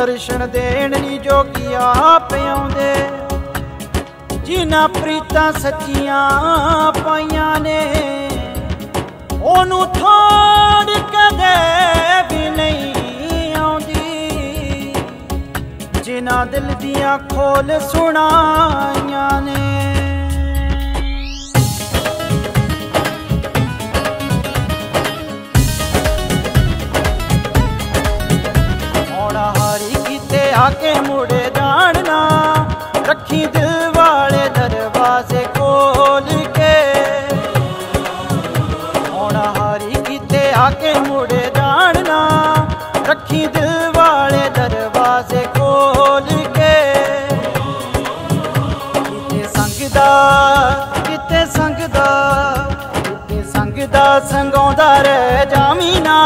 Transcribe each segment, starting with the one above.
ਦਰਸ਼ਨ ਦੇਣ ਨੀ ਜੋਗੀ ਆਪ ਆਉਂਦੇ। ਜਿਨ੍ਹਾਂ ਪ੍ਰੀਤਾਂ ਸੱਚੀਆਂ ਪਾਈਆਂ ਨੇ, ਉਹਨੂੰ ਥੋੜ ਕਦੇ ਵੀ ਨਹੀਂ ਆਉਂਦੀ। ਜਿਨ੍ਹਾਂ ਦਿਲ ਦੀਆਂ ਖੋਲ ਸੁਣਾਈਆਂ ਨੇ ਰੱਖੀ ਦਿਲ ਵਾਲੇ ਦਰਵਾਜ਼ੇ ਖੋਲ ਕੇ। ਹੋਣਾ ਹਾਰੀ ਕੀਤੇ ਆ ਕੇ ਮੁੜੇ ਜਾਣਨਾ ਰੱਖੀ ਦਿਲ ਵਾਲੇ ਦਰਵਾਜ਼ੇ ਖੋਲ ਕੇ। ਕਿਤੇ ਸੰਗਦਾ ਕਿਤੇ ਸੰਗਦਾ ਕਿਤੇ ਸੰਗਦਾ ਸੰਗਾਉਂਦਾ ਰਹਿ ਜਾਵੀਂ ਨਾ।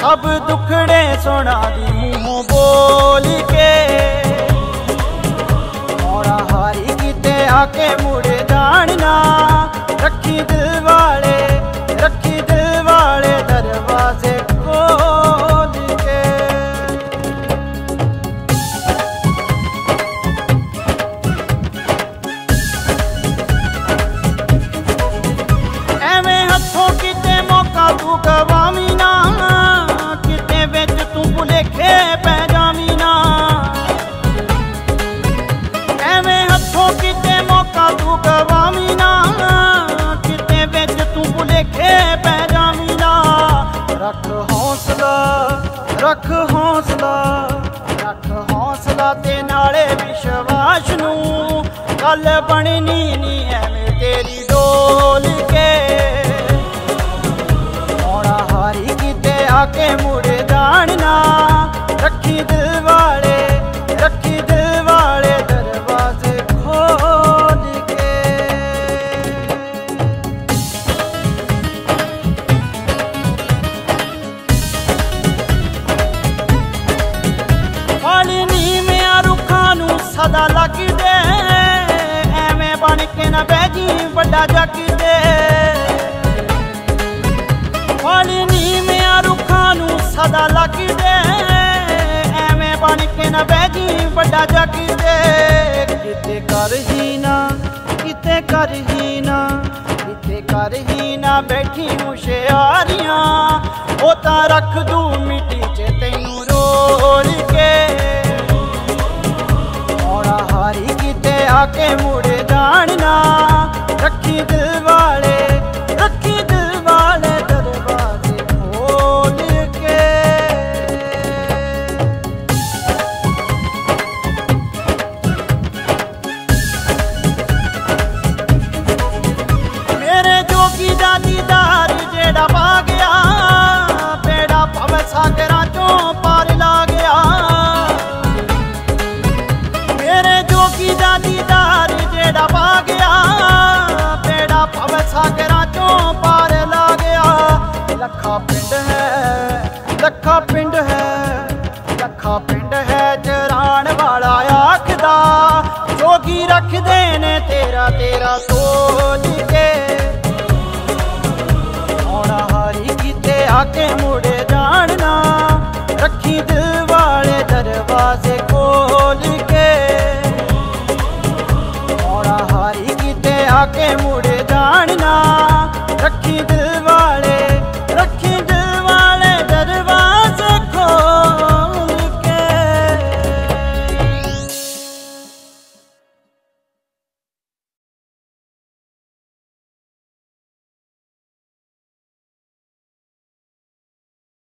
ਸਭ ਦੁਖੜੇ ਸੁਣਾ ਦੀ ਮੂੰਹੋਂ ਬੋਲ ਕੇ। ਕੇ ਮੁੜੇ ਜਾਣਨਾ ਰੱਖੀ ਦਿਲ ਵਾਲੇ ਰੱਖ ਹੌਸਲਾ। ਰੱਖ ਹੌਸਲਾ ਤੇ ਨਾਲੇ ਵਿਸ਼ਵਾਸ ਨੂੰ। ਗੱਲ ਬਣਨੀ ਨਹੀਂ ਐਵੇਂ ਤੇਰੀ ਡੋਲ ਕੇ। ਹੋਣਾ ਹਾਰੀ ਕਿਤੇ ਆ ਕੇ ਲੱਗਦੇ ਐਵੇਂ ਬਣ ਕੇ ਨਾ ਬਹਿ ਜੀ ਵੱਡਾ ਜੱਗਦੇ ਵਾਲੀ ਨੀਵਿਆਂ ਰੁੱਖਾਂ ਨੂੰ ਸਦਾ ਲੱਗਦੇ, ਐਵੇਂ ਬਣ ਕੇ ਨਾ ਬਹਿ ਜੀ ਵੱਡਾ ਜੱਗਦੇ ਕਿਤੇ ਕਰ ਹੀ ਨਾ, ਕਿਤੇ ਕਰ ਹੀ ਨਾ, ਕਿਤੇ ਕਰ ਹੀ ਨਾ ਬੈਠੀ ਹੁਸ਼ਿਆਰੀਆਂ ਉਹ ਤਾਂ ਰੱਖ ਦੂ ਮਿੱਟੀ 'ਚ ਤੈਨੂੰ ਆ ਕੇ ਮੁੜੇ ਜਾਣਨਾ ਰੱਖੀ ਦਿਲ ਵਾਲੇ ਰੱਖੀ ਦਿਲ ਵਾਲੇ ਦਰਵਾਜ਼ੇ ਖੋਲ ਕੇ। ਮੇਰੇ ਜੋਗੀ ਦਾ ਦੀਦਾਰ ਜਿਹੜਾ ਲੱਖਾ ਪਿੰਡ ਹੈ, ਲੱਖਾ ਪਿੰਡ ਹੈ, ਲੱਖਾ ਪਿੰਡ ਹੈ ਜਰਾਣ ਵਾਲਾ ਆਖਦਾ ਜੋ ਕੀ ਰੱਖਦੇ ਨੇ ਤੇਰਾ ਤੇਰਾ ਸੋਚ ਕੇ। ਆਉਣਾ ਹਾਰੀ ਕਿਤੇ ਆ ਕੇ ਮੁੜੇ ਜਾਣਨਾ, ਰੱਖੀ ਦਿਲ ਵਾਲੇ ਦਰਵਾਜ਼ੇ ਖੋਲ ਕੇ। ਆਉਣਾ ਹਾਰੀ ਕਿਤੇ ਆ ਕੇ ਮੁੜੇ ਜਾਣਨਾ